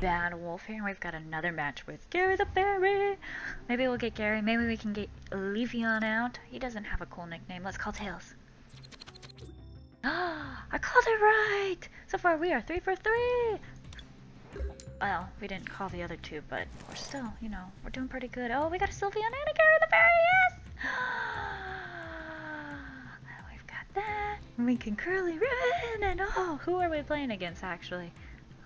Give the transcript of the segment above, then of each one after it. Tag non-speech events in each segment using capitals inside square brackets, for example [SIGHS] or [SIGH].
Bad Wolf here, and we've got another match with Gary the Fairy. Maybe we'll get Gary. Maybe we can get Leafeon out. He doesn't have a cool nickname. Let's call Tails. Ah, [GASPS] I called it right! So far we are three for three! Well, we didn't call the other two, but we're still, you know, we're doing pretty good. Oh, we got a Sylveon and a Gary the Fairy, yes! [GASPS] We've got that. We can curly ribbon, and oh, who are we playing against, actually?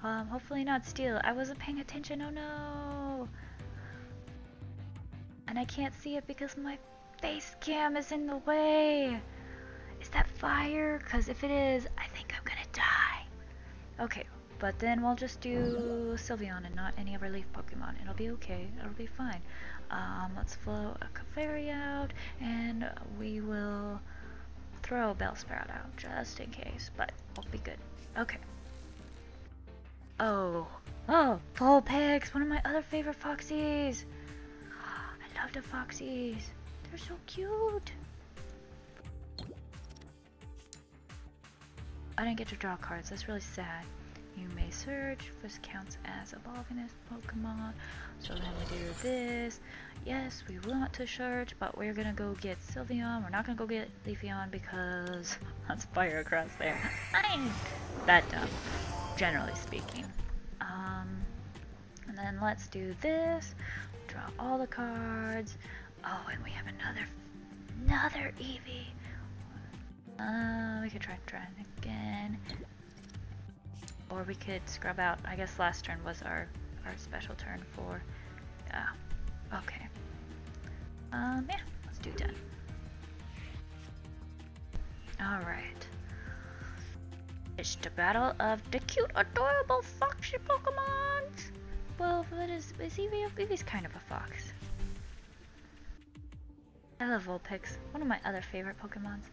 Um, hopefully not Steel. I wasn't paying attention, oh no! And I can't see it because my face cam is in the way. Is that fire? Because if it is, I think I'm gonna die. Okay, but then we'll just do Sylveon and not any of our leaf Pokemon. It'll be okay. It'll be fine. Um, let's flow a Clefairy out, and we will throw Bellsprout out just in case, but we'll be good. Okay. Oh, oh, Vulpix, one of my other favorite Foxies. I love the Foxies. They're so cute. I didn't get to draw cards. That's really sad. You may search. This counts as evolving this Pokemon. So then we do this. Yes, we want to search, but we're gonna go get Sylveon. We're not gonna go get Leafeon because [LAUGHS] that's fire across there. I [LAUGHS] ain't that dumb, generally speaking. Um, and then let's do this. Draw all the cards. Oh, and we have another, another Eevee. Uh, we could try trying again. Or we could scrub out, I guess last turn was our, our special turn for, yeah, okay. Um, yeah, let's do 10. Alright. It's the battle of the cute, adorable foxy Pokemons! Well, what is, is Eevee? Eevee's kind of a fox. I love Vulpix, one of my other favorite Pokemons.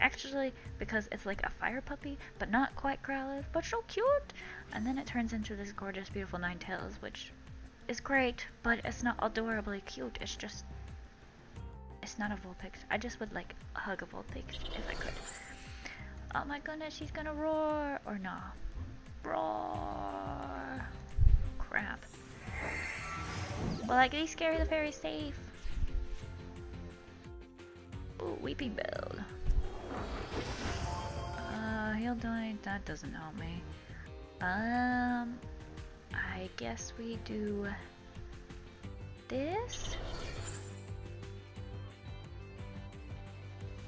Actually, because it's like a fire puppy, but not quite Growlithe, but so cute! And then it turns into this gorgeous, beautiful Ninetales, which is great, but it's not adorably cute. It's just... It's not a Vulpix. I just would, like, hug a Vulpix if I could. Oh my goodness, she's gonna roar! Or nah. Roar! Crap. Well, at least Gary the Fairy's safe. Ooh, Weepinbell. Uh, heal die, that doesn't help me. Um, I guess we do this.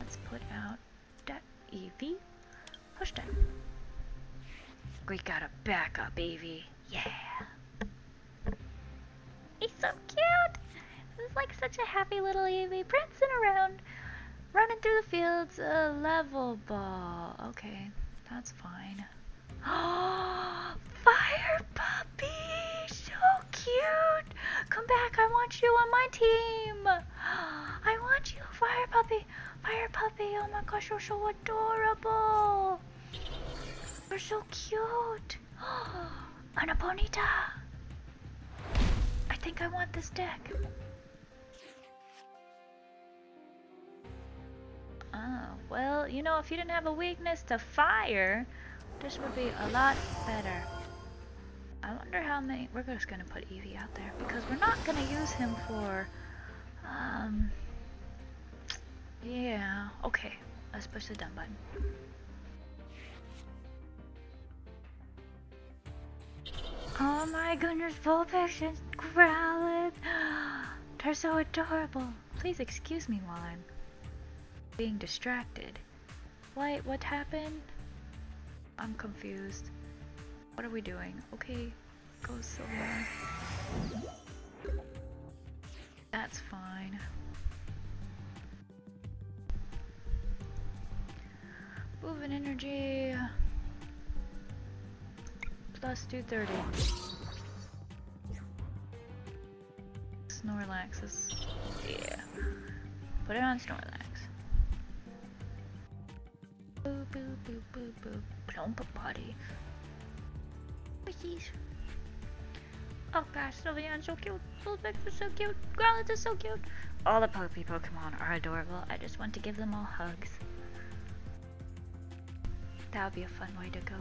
Let's put out that Eevee. Push that. We got a backup Eevee. Yeah. He's so cute. This is like such a happy little Eevee prancing around. Running through the fields, a level ball. Okay, that's fine. Oh, [GASPS] fire puppy! So cute! Come back, I want you on my team! [GASPS] I want you, fire puppy! Oh my gosh, you're so adorable! You're so cute! On a Ponyta! I think I want this deck. Oh, well, you know, if you didn't have a weakness to fire, this would be a lot better. I wonder how many... We're just going to put Eevee out there because we're not going to use him for... Um... Yeah, okay. Let's push the done button. Oh my goodness, Vulpix and Growlithe! [GASPS] They're so adorable. Please excuse me while I'm being distracted. What, what happened? I'm confused. What are we doing? Okay, go somewhere. That's fine. Moving energy. Plus 230. Snorlax is... Yeah. Put it on Snorlax. Boo boo boo boo boo. Plump body. Wickies. Oh gosh, Sylveon's so cute. Vulpix is so cute. Growlithe is so cute. All the puppy Pokemon are adorable. I just want to give them all hugs. That would be a fun way to go.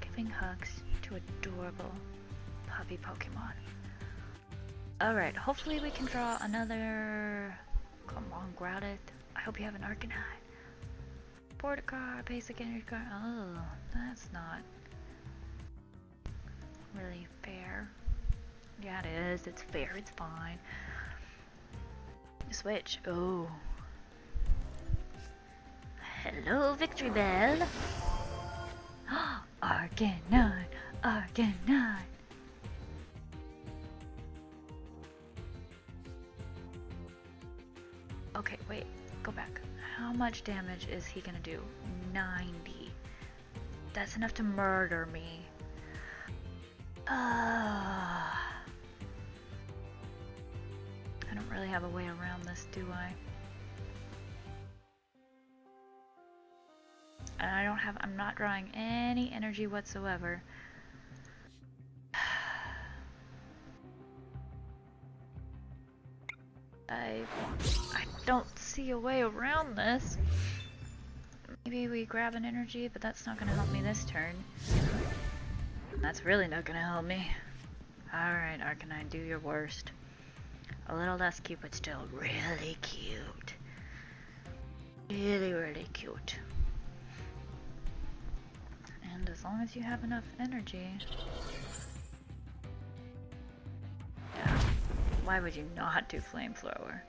Giving hugs to adorable puppy Pokemon. Alright, hopefully we can draw another... Come on, Groudon. I hope you have an Arcanine. Porticar, basic energy card. Oh, that's not really fair. Yeah, it is. It's fair. It's fine. Switch. Oh. Hello, Victreebel. Arcanine. Arcanine. Okay, wait. Go back. How much damage is he gonna do? 90. That's enough to murder me. Uh, I don't really have a way around this, do I? Have, I'm not drawing any energy whatsoever. [SIGHS] I, I don't see a way around this. Maybe we grab an energy, but that's not gonna help me this turn. That's really not gonna help me. Alright, Arcanine, do your worst. A little less cute, but still really cute. Really, really cute. As long as you have enough energy... Yeah. Why would you not do Flamethrower?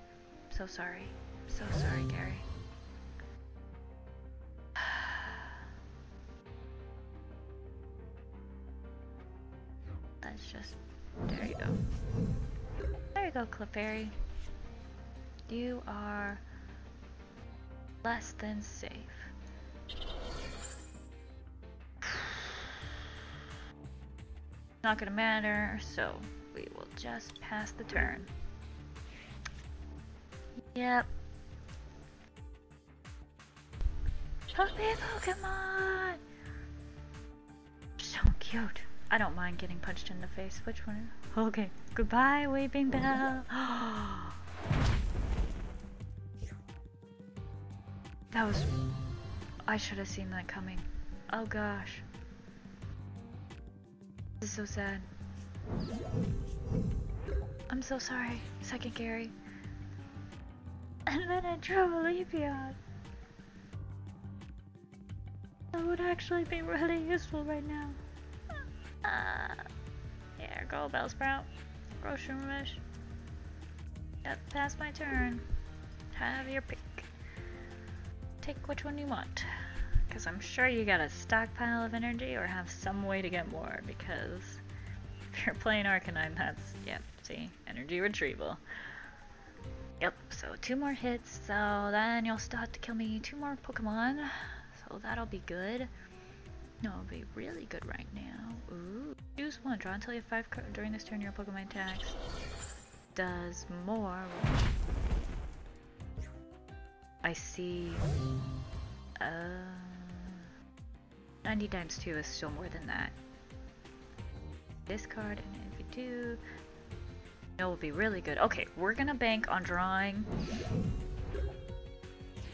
So sorry. So sorry, Gary. [SIGHS] That's just... There you go. There you go, Clefairy. You are less than safe. Not gonna matter, so we will just pass the turn. Yep. Puppy Pokemon! So cute. I don't mind getting punched in the face. Which one? Okay. Goodbye, Waving oh, Weepinbell. [GASPS] that was... I should have seen that coming. Oh gosh. This is so sad. I'm so sorry, second Gary. And then I drove a Leafeon. That would actually be really useful right now. Uh, yeah, go Bellsprout. Go Shroomish. Yep, pass my turn. Have your pick. Take which one you want. Because I'm sure you got a stockpile of energy or have some way to get more because [LAUGHS] if you're playing Arcanine, that's, yep, see, energy retrieval. Yep, so two more hits, so then you'll start to kill me two more Pokemon, so that'll be good. No, it'll be really good right now. Ooh, choose one, draw until you have five during this turn your Pokemon attacks. Does more. I see, uh... 90 times 2 is still more than that. Discard, and if you do, it will be really good. Okay, we're gonna bank on drawing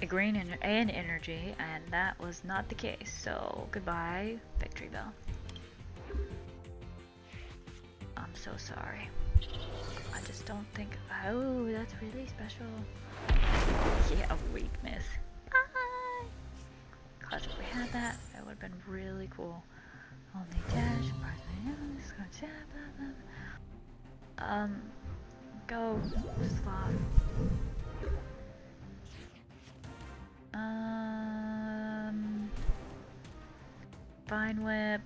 a green and an energy, and that was not the case. So goodbye, Victreebel. I'm so sorry. I just don't think. Oh, that's really special. Yeah, a weakness. Because if we had that would have been really cool. Only dash, um, go, sloth. Um, Vine Whip.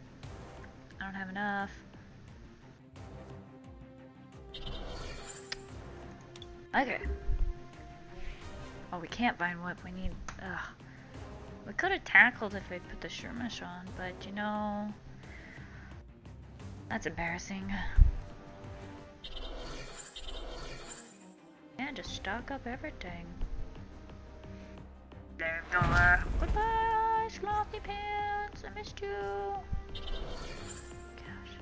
I don't have enough. Okay. Oh, we can't Vine Whip. We need. Ugh. We could have tackled if we put the Shroomish on, but you know, that's embarrassing. Yeah, just stock up everything. There you go. Goodbye, Slothy Pants. I missed you. Gosh.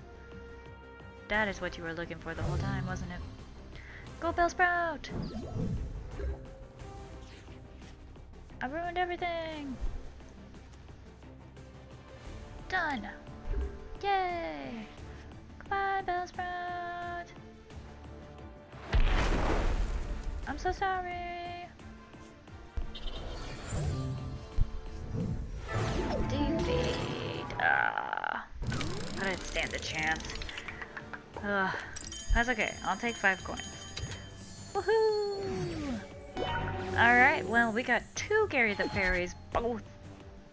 That is what you were looking for the whole time, wasn't it? Go Bellsprout! I ruined everything! Done! Yay! Goodbye, Bellsprout! I'm so sorry! Defeat! Ah, I didn't stand a chance. Ugh. That's okay, I'll take five coins. Woohoo! Alright, well, we got two Gary the Fairies, both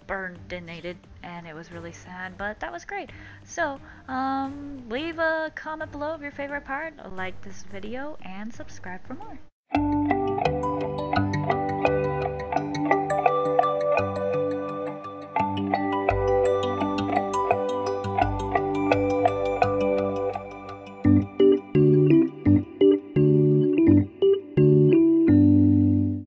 burned donated, and it was really sad, but that was great. So, um, leave a comment below of your favorite part, like this video, and subscribe for more.